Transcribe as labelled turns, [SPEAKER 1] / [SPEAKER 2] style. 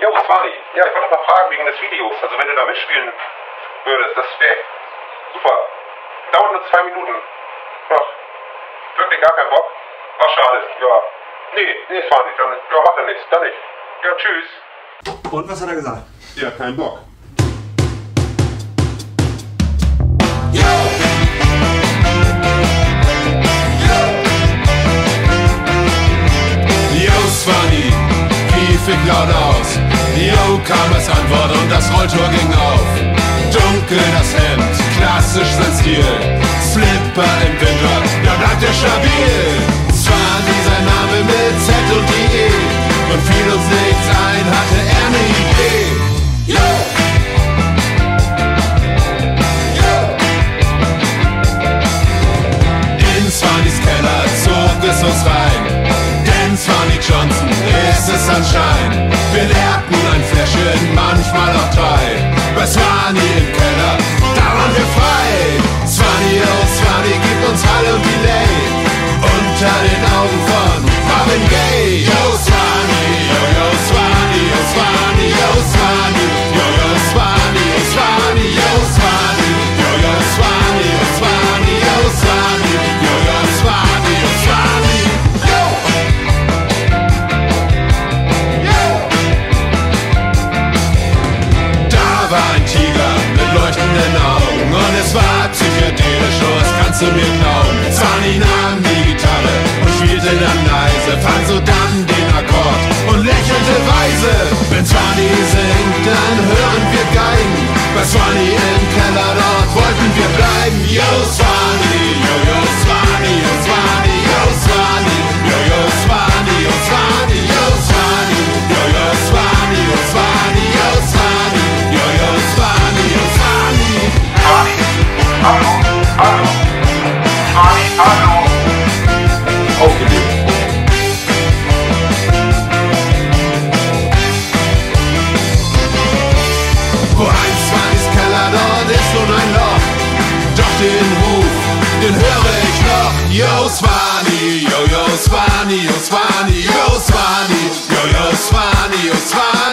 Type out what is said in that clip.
[SPEAKER 1] Jo, Swani. Ja, ich wollte mal fragen wegen des Videos. Also wenn du da mitspielen würdest, das wäre super. Dauert nur zwei Minuten. Ach, wirklich gar keinen Bock. Ach, schade. Ja. Nee, nee, Swani. Dann, ja, macht er nichts. Dann nicht. Ja, tschüss.
[SPEAKER 2] Und was hat er gesagt?
[SPEAKER 1] Ja, kein Bock.
[SPEAKER 3] Ich laut aus. Yo, kam als Antwort und das Rolltor ging auf. Dunkel das Hemd, klassisch sein Stil. Slipper im Winter, da bleibt er stabil. Swanny, sein Name mit Z und IE. Und fiel uns nichts ein, hatte er ne Idee. Yo! Swannys Keller zog es uns rein. Denn Swanny Johnson ist es anscheinend. Wir leerten Fläschchen, manchmal auch drei. War ein Tiger mit leuchtenden Augen und es war psychedelisch, oh, das kannst du mir glauben. Swanny nahm die Gitarre und spielte dann leise, fand so dann den Akkord und lächelte weise. Wenn Swanny singt, dann hören wir Geigen. Bei Swanny im Keller, Yo swani, yo yo swani, yo swani, yo swani, yo yo
[SPEAKER 1] swani,
[SPEAKER 3] yo swani.